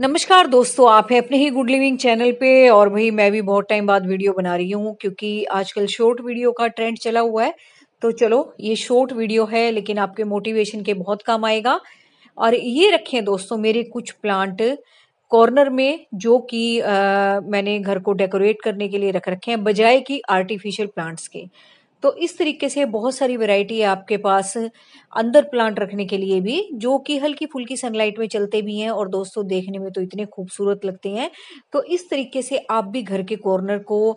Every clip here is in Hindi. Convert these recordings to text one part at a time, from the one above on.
नमस्कार दोस्तों, आप हैं अपने ही गुड लिविंग चैनल पे और भाई मैं भी बहुत टाइम बाद वीडियो बना रही हूँ क्योंकि आजकल शॉर्ट वीडियो का ट्रेंड चला हुआ है। तो चलो, ये शॉर्ट वीडियो है, लेकिन आपके मोटिवेशन के बहुत काम आएगा। और ये रखे दोस्तों, मेरे कुछ प्लांट कॉर्नर में जो कि मैंने घर को डेकोरेट करने के लिए रख रखे हैं, बजाय की आर्टिफिशियल प्लांट्स के। तो इस तरीके से बहुत सारी वैरायटी है आपके पास अंदर प्लांट रखने के लिए भी, जो कि हल्की फुल्की सनलाइट में चलते भी हैं और दोस्तों देखने में तो इतने खूबसूरत लगते हैं। तो इस तरीके से आप भी घर के कॉर्नर को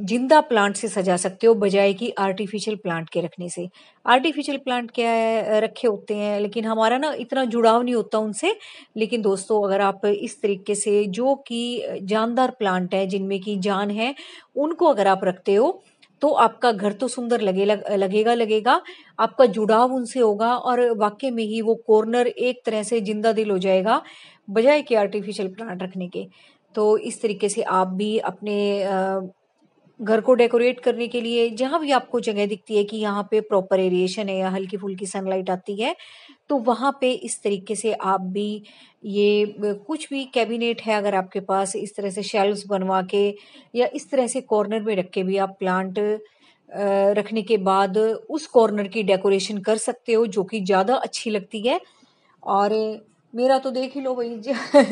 ज़िंदा प्लांट से सजा सकते हो, बजाय कि आर्टिफिशियल प्लांट के रखने से। आर्टिफिशियल प्लांट क्या है, रखे होते हैं, लेकिन हमारा ना इतना जुड़ाव नहीं होता उनसे। लेकिन दोस्तों, अगर आप इस तरीके से जो कि जानदार प्लांट है, जिनमें की जान है, उनको अगर आप रखते हो तो आपका घर तो सुंदर लगे लग, लगेगा लगेगा आपका जुड़ाव उनसे होगा और वाक्य में ही वो कॉर्नर एक तरह से ज़िंदा दिल हो जाएगा बजाय के आर्टिफिशियल प्लांट रखने के। तो इस तरीके से आप भी अपने घर को डेकोरेट करने के लिए, जहाँ भी आपको जगह दिखती है कि यहाँ पे प्रॉपर एरिएशन है या हल्की फुल्की सनलाइट आती है तो वहाँ पे इस तरीके से आप भी ये कुछ भी कैबिनेट है अगर आपके पास, इस तरह से शेल्व्स बनवा के या इस तरह से कॉर्नर में रख के भी आप प्लांट रखने के बाद उस कॉर्नर की डेकोरेशन कर सकते हो, जो कि ज़्यादा अच्छी लगती है। और मेरा तो देख ही लो भाई,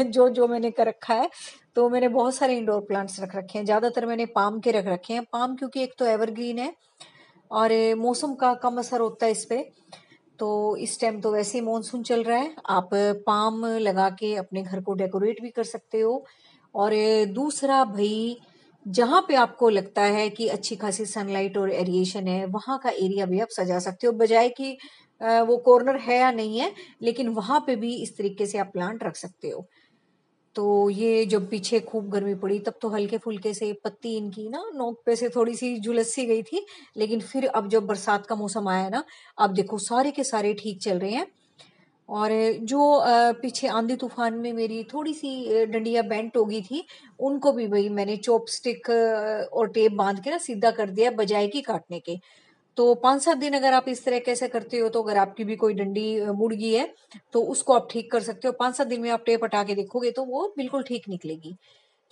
जो जो मैंने कर रखा है तो मैंने बहुत सारे इंडोर प्लांट्स रख रखे हैं। ज़्यादातर मैंने पाम के रख रखे हैं। पाम क्योंकि एक तो एवरग्रीन है और मौसम का कम असर होता है इस पर तो इस टाइम तो वैसे ही मानसून चल रहा है। आप पाम लगा के अपने घर को डेकोरेट भी कर सकते हो। और दूसरा भाई, जहाँ पे आपको लगता है कि अच्छी खासी सनलाइट और एरिएशन है, वहाँ का एरिया भी आप सजा सकते हो। बजाय कि वो कॉर्नर है या नहीं है, लेकिन वहाँ पे भी इस तरीके से आप प्लांट रख सकते हो। तो ये जब पीछे खूब गर्मी पड़ी, तब तो हल्के फुल्के से पत्ती इनकी ना नोक पे से थोड़ी सी झुलस सी गई थी। लेकिन फिर अब जब बरसात का मौसम आया ना, अब देखो सारे के सारे ठीक चल रहे हैं। और जो पीछे आंधी तूफ़ान में मेरी थोड़ी सी डंडिया बेंट हो गई थी, उनको भी भाई मैंने चॉपस्टिक और टेप बाँध के ना सीधा कर दिया बजाय की काटने के। तो पाँच सात दिन अगर आप इस तरह कैसे करते हो तो अगर आपकी भी कोई डंडी मुड़ गई है तो उसको आप ठीक कर सकते हो। पाँच सात दिन में आप टेप हटा के देखोगे तो वो बिल्कुल ठीक निकलेगी।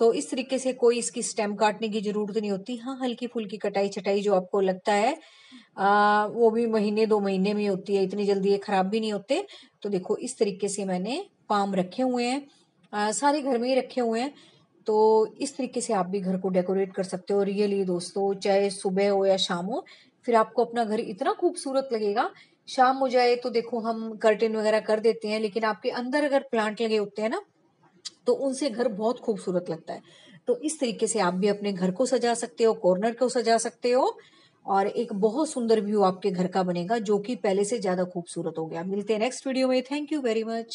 तो इस तरीके से कोई इसकी स्टेम काटने की ज़रूरत नहीं होती। हाँ हल्की फुल्की कटाई छटाई जो आपको लगता है आ, वो भी महीने दो महीने में होती है। इतनी जल्दी ये खराब भी नहीं होते। तो देखो इस तरीके से मैंने पाम रखे हुए हैं सारे घर में ही रखे हुए हैं। तो इस तरीके से आप भी घर को डेकोरेट कर सकते हो। रियली दोस्तों चाहे सुबह हो या शाम हो फिर आपको अपना घर इतना खूबसूरत लगेगा। शाम हो जाए तो देखो हम कर्टेन वगैरह कर देते हैं, लेकिन आपके अंदर अगर प्लांट लगे होते हैं ना तो उनसे घर बहुत खूबसूरत लगता है। तो इस तरीके से आप भी अपने घर को सजा सकते हो कॉर्नर को सजा सकते हो, और एक बहुत सुंदर व्यू आपके घर का बनेगा, जो कि पहले से ज़्यादा खूबसूरत हो गया। मिलते हैं नेक्स्ट वीडियो में। Thank you very much